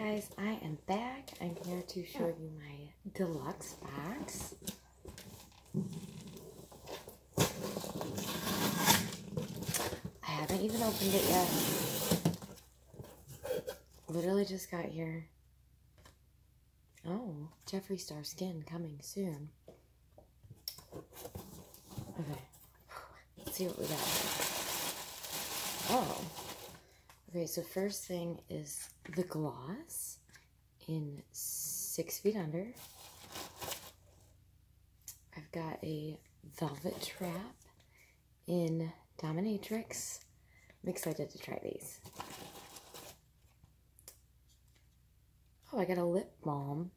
guys, I am back. I'm here to show you my deluxe box. I haven't even opened it yet. Literally just got here. Oh, Jeffree Star skin coming soon. Okay, let's see what we got. Oh, okay. So first thing is the gloss in Six Feet Under. I've got a velvet trap in Dominatrix. I'm excited to try these. Oh, I got a lip balm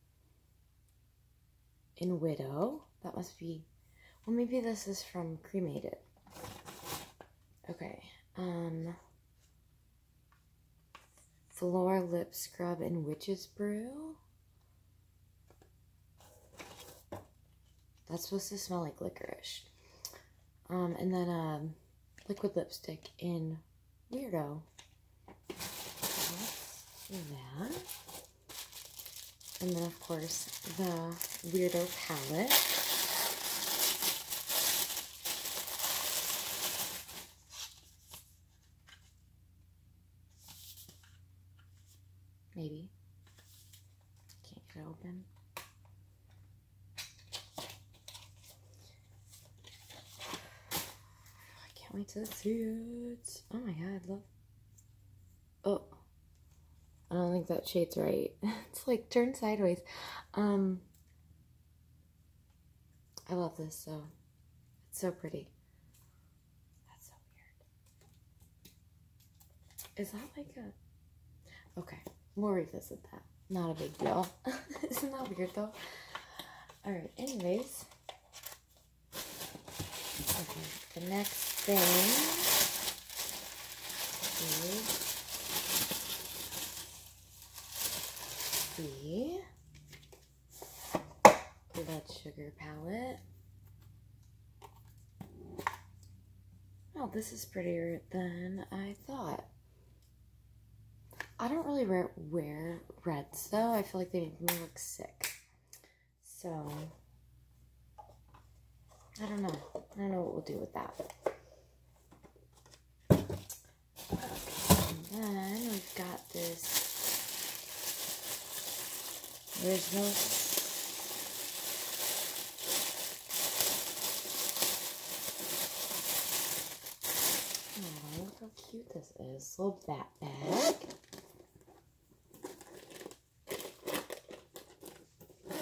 in Widow. That must be, well, maybe this is from Cremated. Okay, um, Velour Lip Scrub in Witch's Brew. That's supposed to smell like licorice. Um, and then um, liquid lipstick in Weirdo. That. And then, of course, the Weirdo palette. Maybe. Can't get it open. I can't wait to see it. Oh my god, love. Oh. I don't think that shade's right. it's like turned sideways. Um I love this so it's so pretty. That's so weird. Is that like a Okay, we'll revisit that. Not a big deal. Isn't that weird though? Alright, anyways. Okay, the next thing is the Blood Sugar palette. Oh, this is prettier than I thought. I don't really wear, wear reds though. I feel like they make me look sick. So, I don't know. I don't know what we'll do with that. Okay, and then we've got this there's no Oh, look how cute this is. Little bat bag. I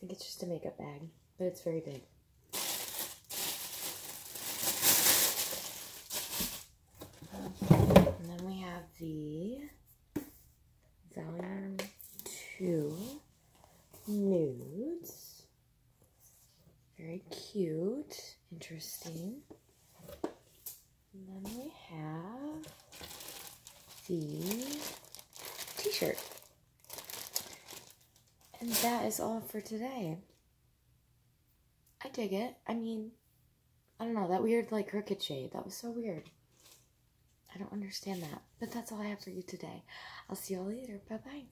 think it's just a makeup bag, but it's very big. And then we have the Volume 2 Nudes. Very cute. Interesting. And then we have the t-shirt. And that is all for today. I dig it. I mean, I don't know, that weird like crooked shade. That was so weird. I don't understand that. But that's all I have for you today. I'll see y'all later. Bye-bye.